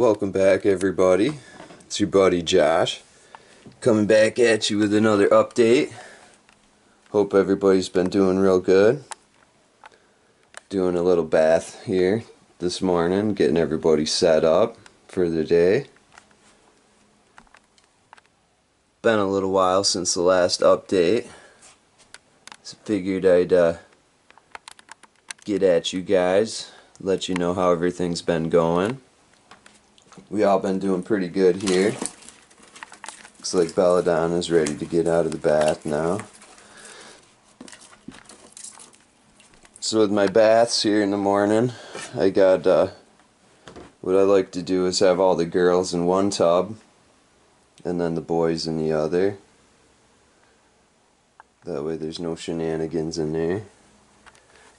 Welcome back, everybody. It's your buddy Josh coming back at you with another update. Hope everybody's been doing real good. Doing a little bath here this morning, getting everybody set up for the day. Been a little while since the last update. So figured I'd uh, get at you guys, let you know how everything's been going. We all been doing pretty good here. Looks like Belladonna's ready to get out of the bath now. So with my baths here in the morning, I got uh, what I like to do is have all the girls in one tub and then the boys in the other. That way there's no shenanigans in there.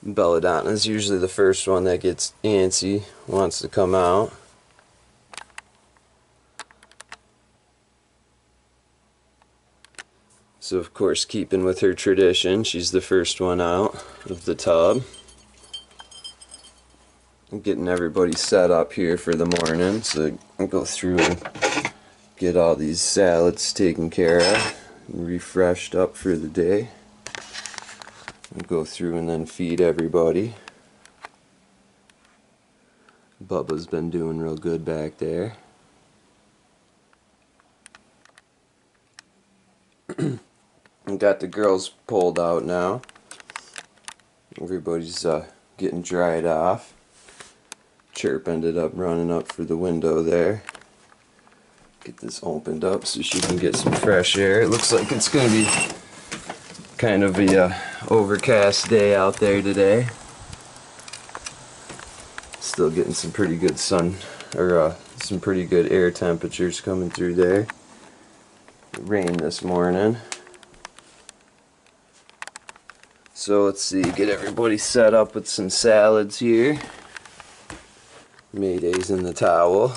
Belladonna's usually the first one that gets antsy, wants to come out. So of course keeping with her tradition, she's the first one out of the tub. I'm getting everybody set up here for the morning, so I'll go through and get all these salads taken care of refreshed up for the day. I'll go through and then feed everybody. Bubba's been doing real good back there. Got the girls pulled out now. Everybody's uh, getting dried off. Chirp ended up running up for the window there. Get this opened up so she can get some fresh air. It looks like it's going to be kind of a uh, overcast day out there today. Still getting some pretty good sun, or uh, some pretty good air temperatures coming through there. Rain this morning. So let's see, get everybody set up with some salads here. Mayday's in the towel.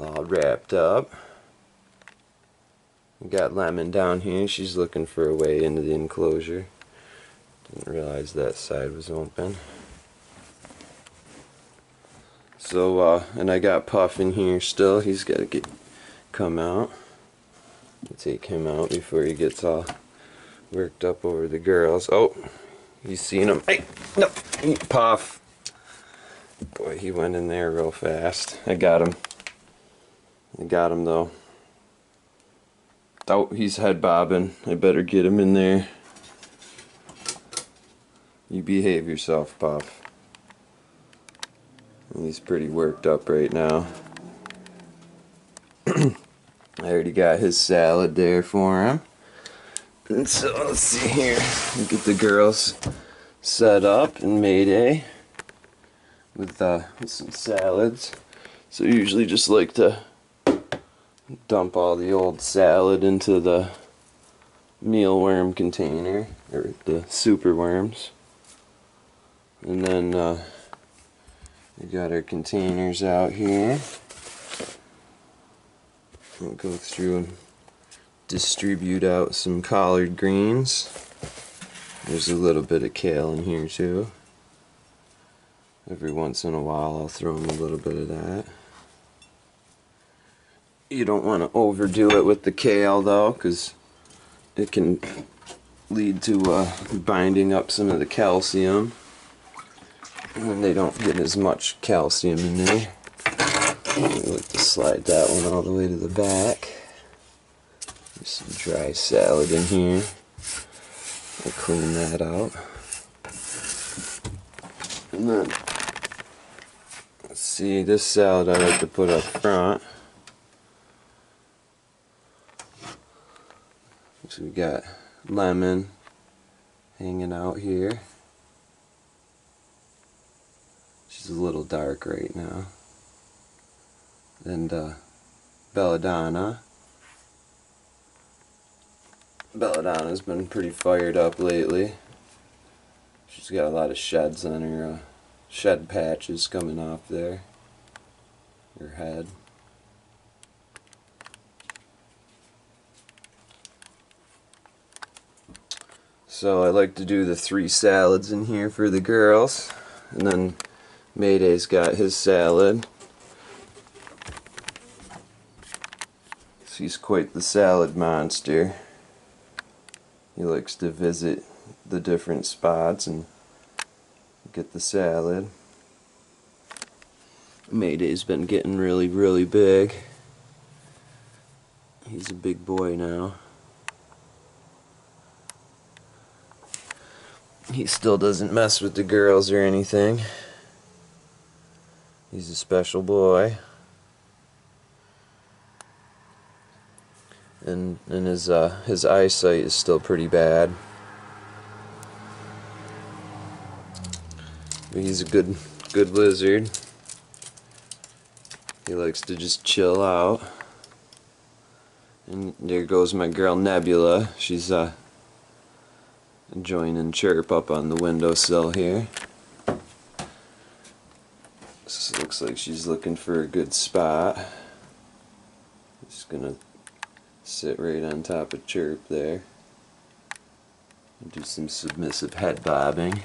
All wrapped up. We got Lemon down here. She's looking for a way into the enclosure. Didn't realize that side was open. So, uh, and I got Puff in here still. He's got to get come out. Take him out before he gets all worked up over the girls. Oh, you seen him? Hey, no, Puff. Boy, he went in there real fast. I got him. I got him though. Oh, he's head bobbing. I better get him in there. You behave yourself, Puff. He's pretty worked up right now. I already got his salad there for him. And so let's see here. Get the girls set up in Mayday with, uh, with some salads. So usually just like to dump all the old salad into the mealworm container or the super worms. And then uh, we got our containers out here. We'll go through and distribute out some collard greens. There's a little bit of kale in here too. Every once in a while I'll throw in a little bit of that. You don't want to overdo it with the kale though because it can lead to uh, binding up some of the calcium and they don't get as much calcium in there. I like to slide that one all the way to the back some dry salad in here. I'll clean that out. And then, let's see, this salad I like to put up front. So we got lemon hanging out here. She's a little dark right now. And uh, belladonna. Belladonna's been pretty fired up lately. She's got a lot of sheds on her, uh, shed patches coming off there, her head. So I like to do the three salads in here for the girls. And then Mayday's got his salad. She's quite the salad monster. He likes to visit the different spots and get the salad. Mayday's been getting really, really big. He's a big boy now. He still doesn't mess with the girls or anything. He's a special boy. And and his uh, his eyesight is still pretty bad. But he's a good good lizard. He likes to just chill out. And there goes my girl Nebulla. She's uh joining chirp up on the windowsill here. This looks like she's looking for a good spot. Just gonna sit right on top of chirp there. And do some submissive head bobbing.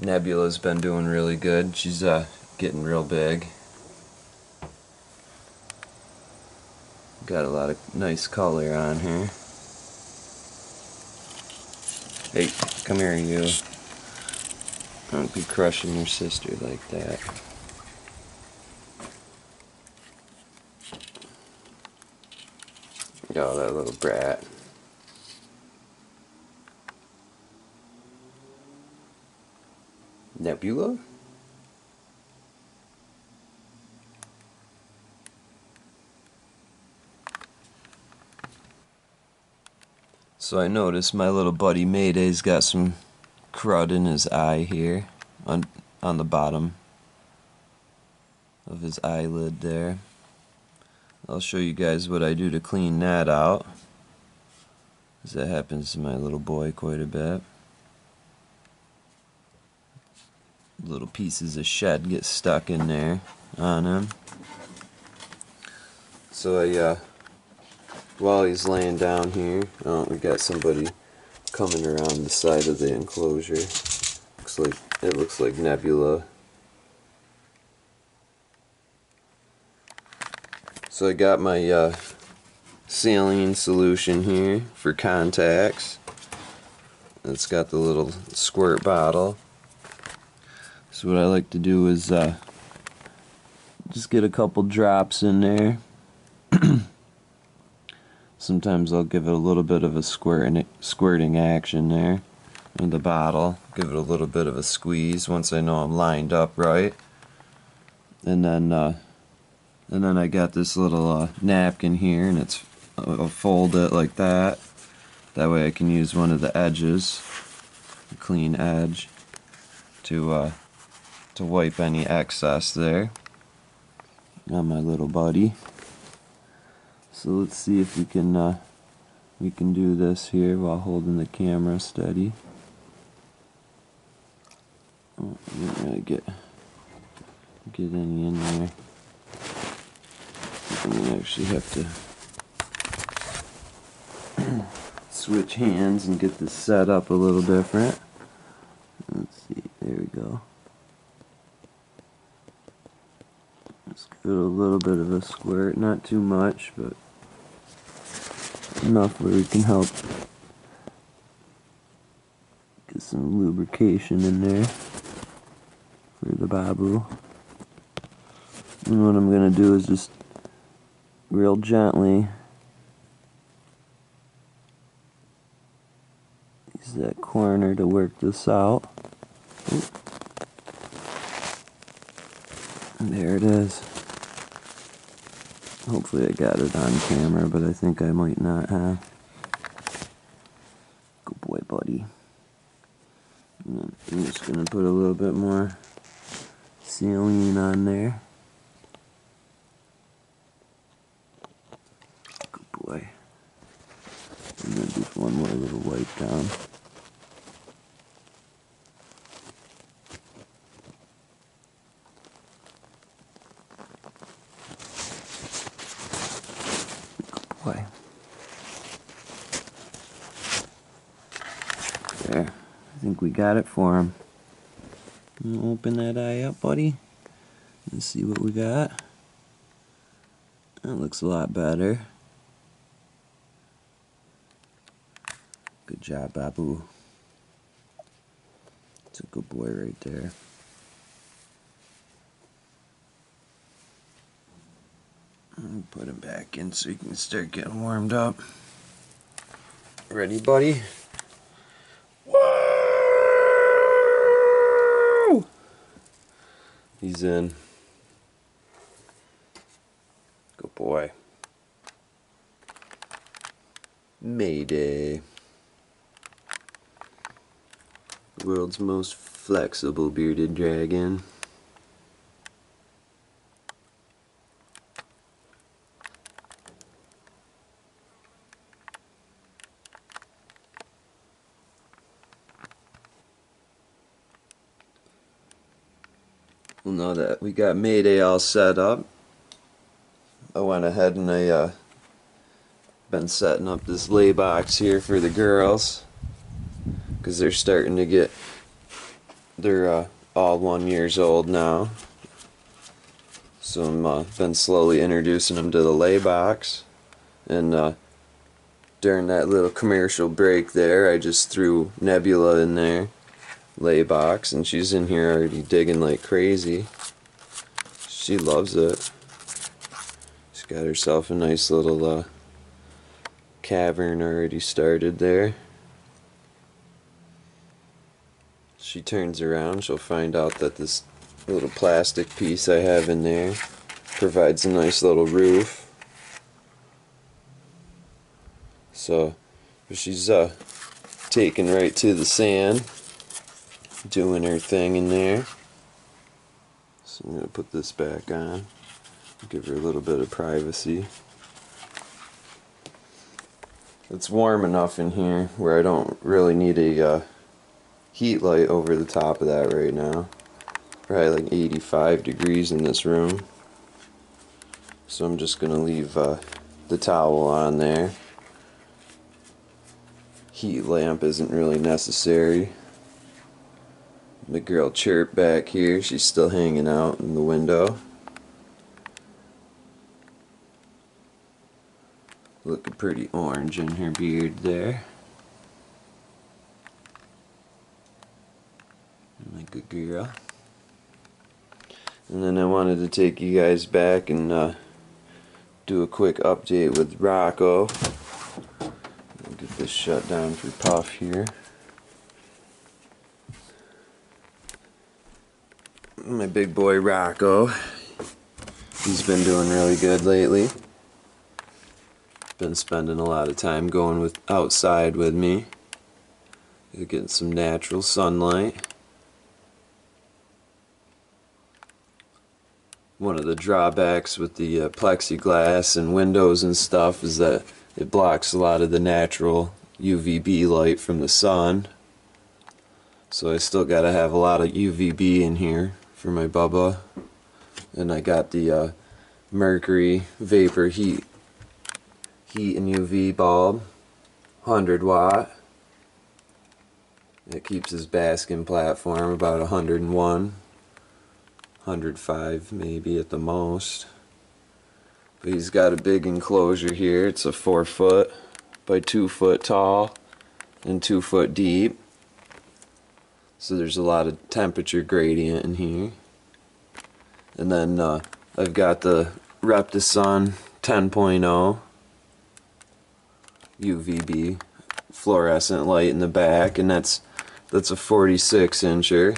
Nebulla's been doing really good. She's uh, getting real big. Got a lot of nice color on her. Hey, come here, you. Don't be crushing your sister like that. Oh, that little brat. Nebulla? So I noticed my little buddy Mayday's got some crud in his eye here on on the bottom of his eyelid there. I'll show you guys what I do to clean that out. That happens to my little boy quite a bit. Little pieces of shed get stuck in there on him. So I uh while he's laying down here, oh, we got somebody coming around the side of the enclosure. Looks like it looks like Nebulla. So I got my uh, saline solution here for contacts. It's got the little squirt bottle. So what I like to do is uh, just get a couple drops in there. Sometimes I'll give it a little bit of a squirting, squirting action there in the bottle. Give it a little bit of a squeeze once I know I'm lined up right. And then, uh, and then I got this little uh, napkin here, and it's I'll fold it like that. That way I can use one of the edges, a clean edge, to uh, to wipe any excess there on my little buddy. So let's see if we can uh, we can do this here while holding the camera steady. Oh, I didn't really get get any in there. I'm gonna actually have to switch hands and get this set up a little different. Let's see, there we go. Let's give it a little bit of a squirt, not too much, but enough where we can help get some lubrication in there for the babu. And what I'm going to do is just real gently use that corner to work this out. There it is. Hopefully I got it on camera, but I think I might not have. Good boy, buddy. I'm just going to put a little bit more saline on there. Boy. And then just one more little wipe down. way. There. I think we got it for him. Open that eye up, buddy. and see what we got. That looks a lot better. Job, Babu. It's a good boy right there. Put him back in so he can start getting warmed up. Ready, buddy? Whoa! He's in. Good boy. Mayday. World's most flexible bearded dragon. Well, now that we got Mayday all set up, I went ahead and I uh, been setting up this lay box here for the girls because they're starting to get they're uh, all one years old now. So I'm uh, been slowly introducing them to the lay box and uh, during that little commercial break there I just threw Nebulla in there lay box and she's in here already digging like crazy. She loves it. She's got herself a nice little uh, cavern already started there she turns around she'll find out that this little plastic piece I have in there provides a nice little roof so she's uh, taken right to the sand doing her thing in there. So I'm going to put this back on, give her a little bit of privacy. It's warm enough in here where I don't really need a uh, heat light over the top of that right now. Probably like 85 degrees in this room. So I'm just going to leave uh, the towel on there. Heat lamp isn't really necessary. The girl chirp back here, she's still hanging out in the window. Looking pretty orange in her beard there. My good girl. And then I wanted to take you guys back and uh, do a quick update with Rocko. Get this shut down for Puff here. my big boy Rocko. He's been doing really good lately. Been spending a lot of time going with outside with me. Getting some natural sunlight. One of the drawbacks with the uh, plexiglass and windows and stuff is that it blocks a lot of the natural UVB light from the sun. So I still gotta have a lot of UVB in here for my Bubba. And I got the uh, Mercury Vapor Heat Heat and UV bulb, 100 watt. It keeps his basking platform about 101, 105 maybe at the most. But he's got a big enclosure here. It's a 4 foot by 2 foot tall and 2 foot deep. So there's a lot of temperature gradient in here. And then uh, I've got the ReptiSun 10.0 UVB fluorescent light in the back and that's that's a 46 incher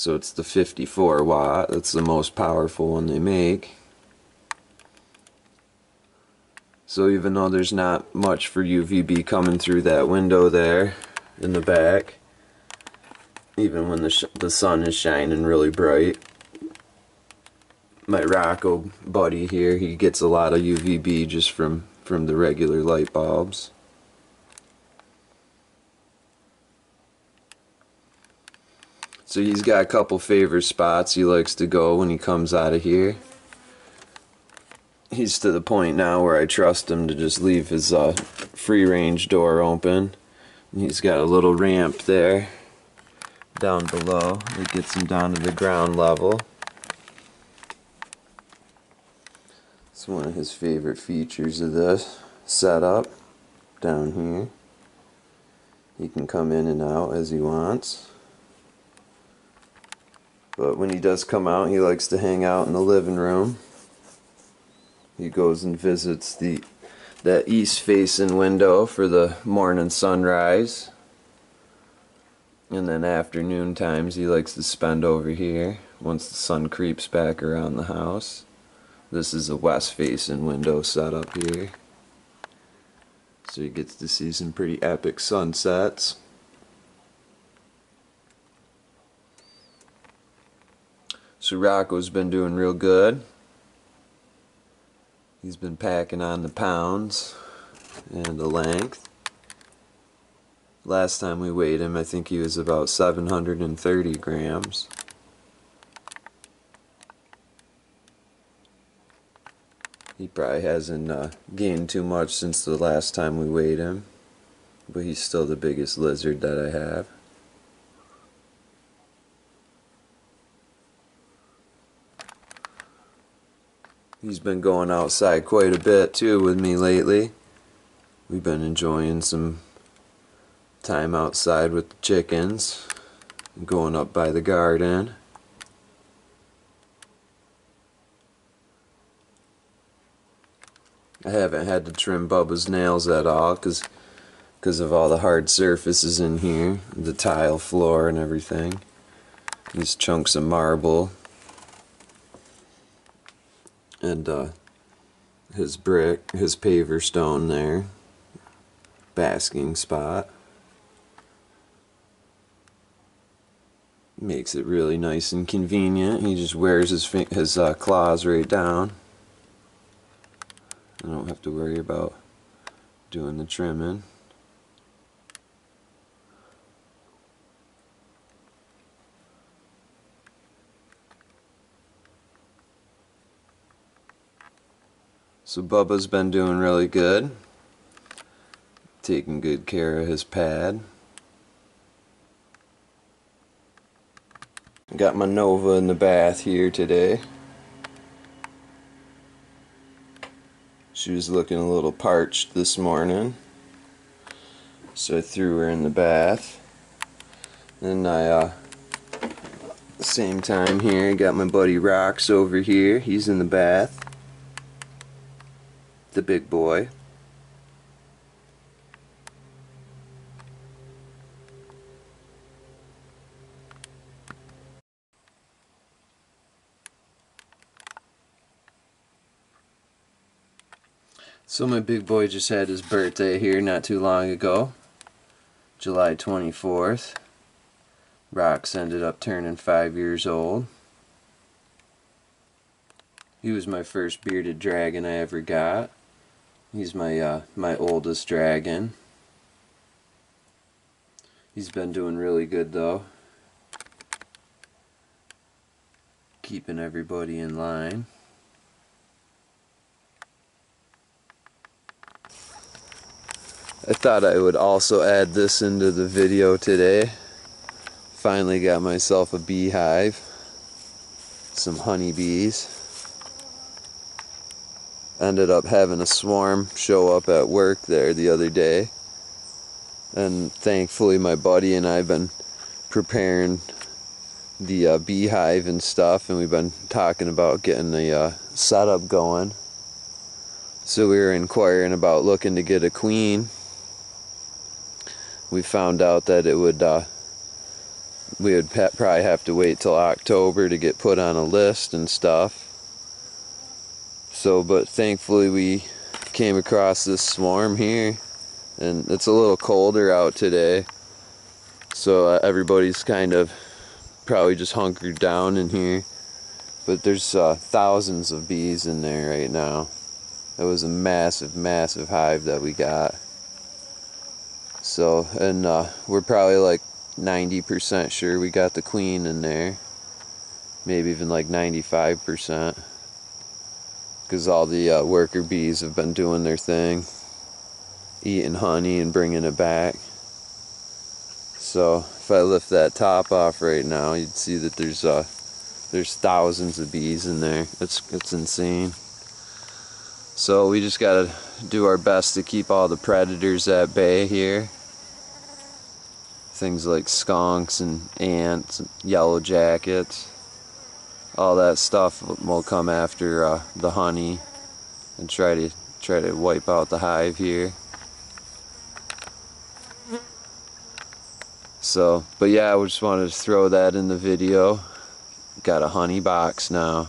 so it's the 54 watt that's the most powerful one they make so even though there's not much for UVB coming through that window there in the back even when the, the sun is shining really bright. My Rocko buddy here, he gets a lot of UVB just from, from the regular light bulbs. So he's got a couple favorite spots he likes to go when he comes out of here. He's to the point now where I trust him to just leave his uh, free range door open. He's got a little ramp there down below that gets him down to the ground level. It's one of his favorite features of this setup down here. He can come in and out as he wants. But when he does come out, he likes to hang out in the living room. He goes and visits the that east facing window for the morning sunrise. And then afternoon times he likes to spend over here once the sun creeps back around the house. This is a west facing window set up here. So he gets to see some pretty epic sunsets. So Rocko's been doing real good. He's been packing on the pounds and the length. Last time we weighed him, I think he was about 730 grams. He probably hasn't uh, gained too much since the last time we weighed him, but he's still the biggest lizard that I have. He's been going outside quite a bit too with me lately. We've been enjoying some time outside with the chickens, going up by the garden. I haven't had to trim Bubba's nails at all because because of all the hard surfaces in here, the tile floor and everything. These chunks of marble and uh, his brick, his paver stone there, basking spot. Makes it really nice and convenient. He just wears his his uh, claws right down. I don't have to worry about doing the trimming. So Bubba's been doing really good. Taking good care of his pad. Got my Nova in the bath here today. She was looking a little parched this morning. So I threw her in the bath. Then I, uh, same time here, got my buddy Rox over here. He's in the bath. The big boy. So my big boy just had his birthday here not too long ago. July 24th. Rox ended up turning five years old. He was my first bearded dragon I ever got. He's my uh, my oldest dragon. He's been doing really good though. Keeping everybody in line. I thought I would also add this into the video today. Finally got myself a beehive. Some honeybees. Ended up having a swarm show up at work there the other day. And thankfully my buddy and I have been preparing the uh, beehive and stuff and we've been talking about getting the uh, setup going. So we were inquiring about looking to get a queen we found out that it would uh, we would probably have to wait till October to get put on a list and stuff so but thankfully we came across this swarm here and it's a little colder out today so uh, everybody's kind of probably just hunkered down in here but there's uh, thousands of bees in there right now it was a massive massive hive that we got so, and uh, we're probably like 90% sure we got the queen in there. Maybe even like 95%. Because all the uh, worker bees have been doing their thing. Eating honey and bringing it back. So, if I lift that top off right now, you'd see that there's uh, there's thousands of bees in there. It's, it's insane. So we just gotta do our best to keep all the predators at bay here. Things like skunks and ants, and yellow jackets, all that stuff will come after uh, the honey and try to try to wipe out the hive here. So, but yeah, I just wanted to throw that in the video. Got a honey box now.